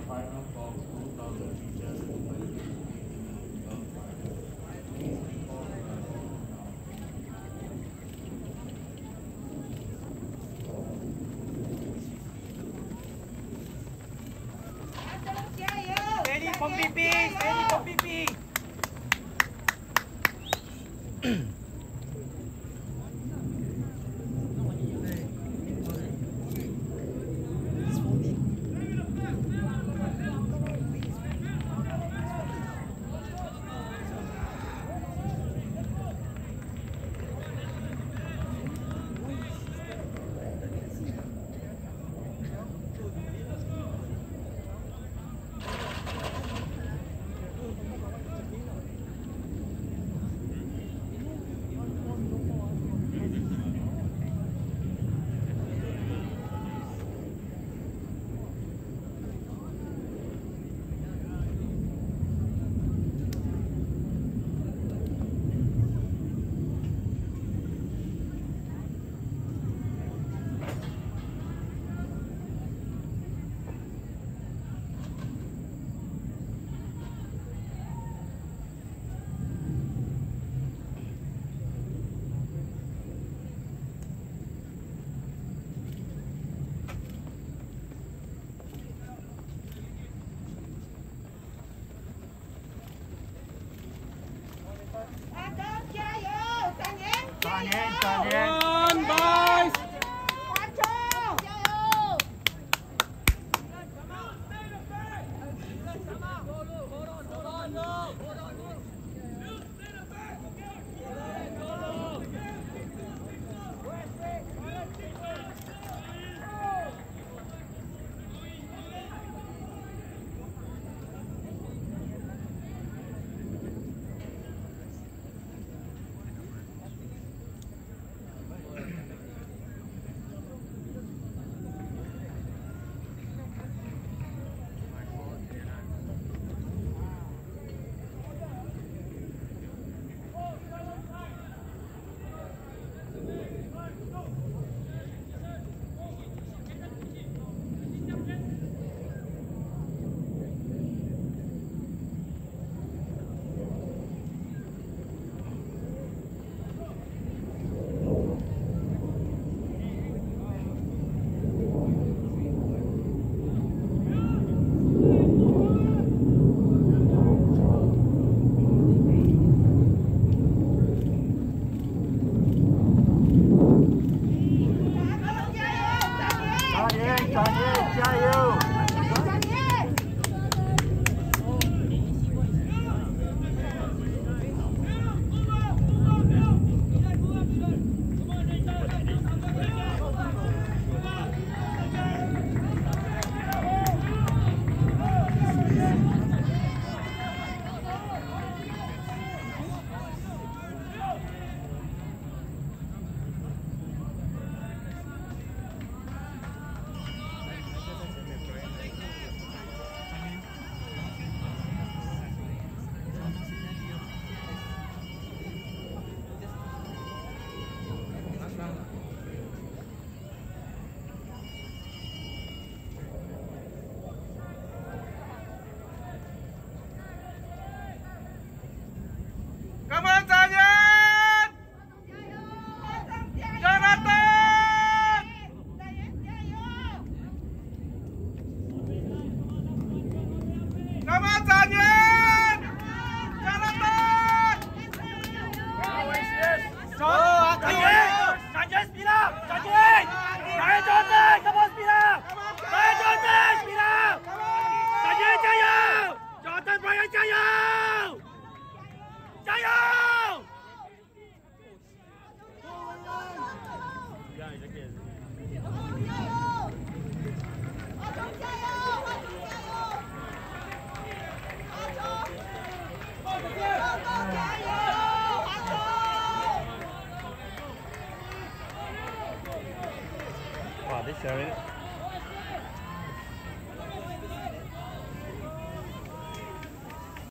final of 2,000 meters Ready, Pompey Beach! Ready, on. 加油！加油！They showing it.